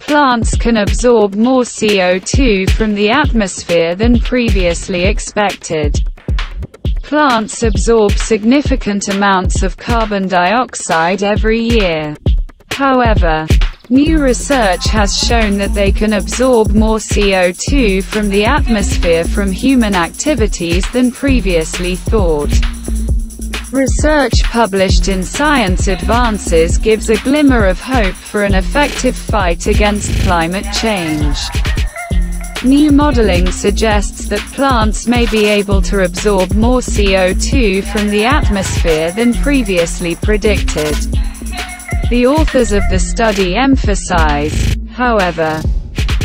Plants can absorb more CO2 from the atmosphere than previously expected. Plants absorb significant amounts of carbon dioxide every year. However, new research has shown that they can absorb more CO2 from the atmosphere from human activities than previously thought. Research published in Science Advances gives a glimmer of hope for an effective fight against climate change. New modeling suggests that plants may be able to absorb more CO2 from the atmosphere than previously predicted. The authors of the study emphasize, however,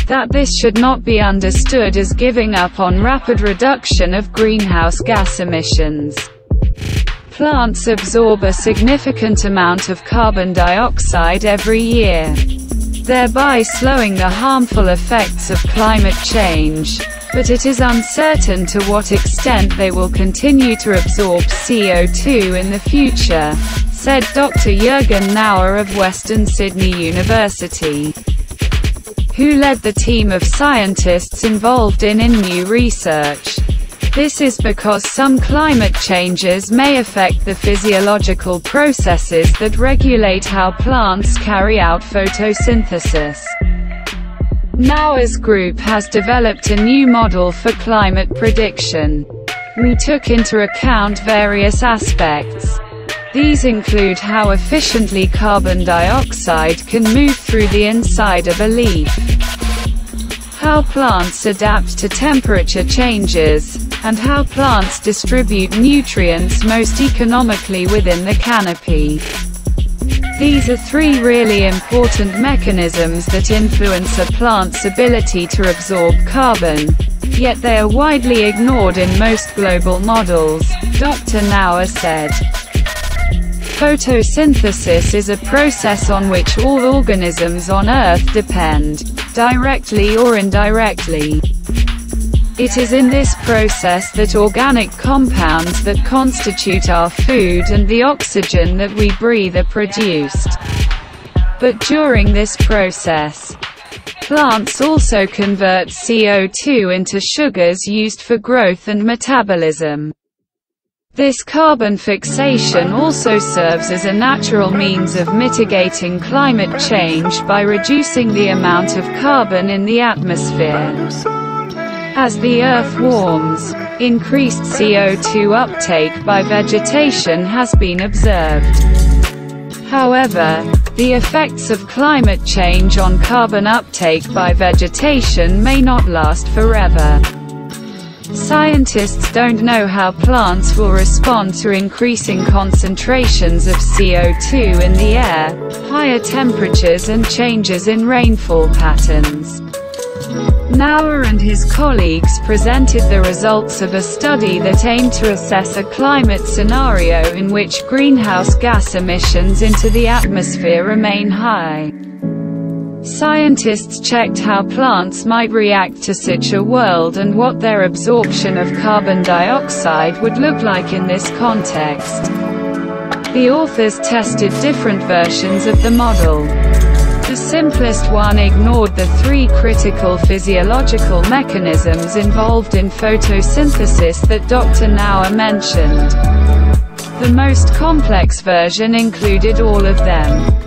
that this should not be understood as giving up on rapid reduction of greenhouse gas emissions. Plants absorb a significant amount of carbon dioxide every year, thereby slowing the harmful effects of climate change. But it is uncertain to what extent they will continue to absorb CO2 in the future, said Dr. Jürgen Knauer of Western Sydney University, who led the team of scientists involved in INNEW research. This is because some climate changes may affect the physiological processes that regulate how plants carry out photosynthesis. Knauer's group has developed a new model for climate prediction. We took into account various aspects. These include how efficiently carbon dioxide can move through the inside of a leaf, how plants adapt to temperature changes, and how plants distribute nutrients most economically within the canopy. These are three really important mechanisms that influence a plant's ability to absorb carbon, yet they are widely ignored in most global models, Dr. Knauer said. Photosynthesis is a process on which all organisms on Earth depend, directly or indirectly. It is in this process that organic compounds that constitute our food and the oxygen that we breathe are produced. But during this process, plants also convert CO2 into sugars used for growth and metabolism. This carbon fixation also serves as a natural means of mitigating climate change by reducing the amount of carbon in the atmosphere. As the Earth warms, increased CO2 uptake by vegetation has been observed. However, the effects of climate change on carbon uptake by vegetation may not last forever. Scientists don't know how plants will respond to increasing concentrations of CO2 in the air, higher temperatures and changes in rainfall patterns. Knauer and his colleagues presented the results of a study that aimed to assess a climate scenario in which greenhouse gas emissions into the atmosphere remain high. Scientists checked how plants might react to such a world and what their absorption of carbon dioxide would look like in this context. The authors tested different versions of the model. Simplest one ignored the three critical physiological mechanisms involved in photosynthesis that Dr. Knauer mentioned. The most complex version included all of them.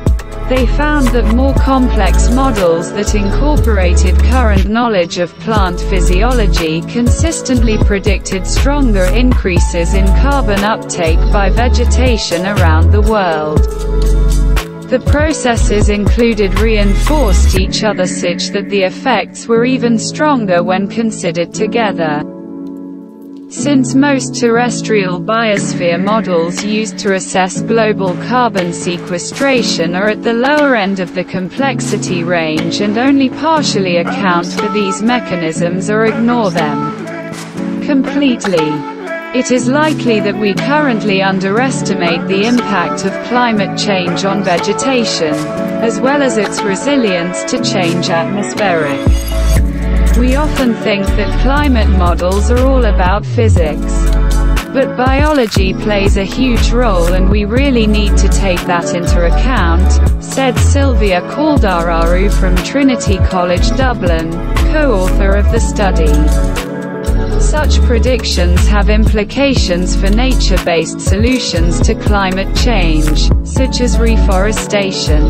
They found that more complex models that incorporated current knowledge of plant physiology consistently predicted stronger increases in carbon uptake by vegetation around the world. The processes included reinforced each other such that the effects were even stronger when considered together. Since most terrestrial biosphere models used to assess global carbon sequestration are at the lower end of the complexity range and only partially account for these mechanisms or ignore them completely, it is likely that we currently underestimate the impact of climate change on vegetation, as well as its resilience to change atmospheric. We often think that climate models are all about physics. But biology plays a huge role and we really need to take that into account, said Silvia Caldararu from Trinity College Dublin, co-author of the study. Such predictions have implications for nature-based solutions to climate change, such as reforestation.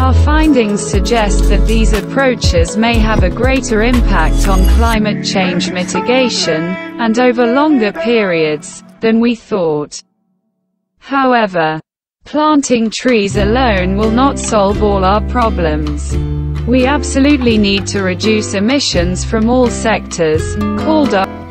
Our findings suggest that these approaches may have a greater impact on climate change mitigation, and over longer periods, than we thought. However, planting trees alone will not solve all our problems. We absolutely need to reduce emissions from all sectors, called up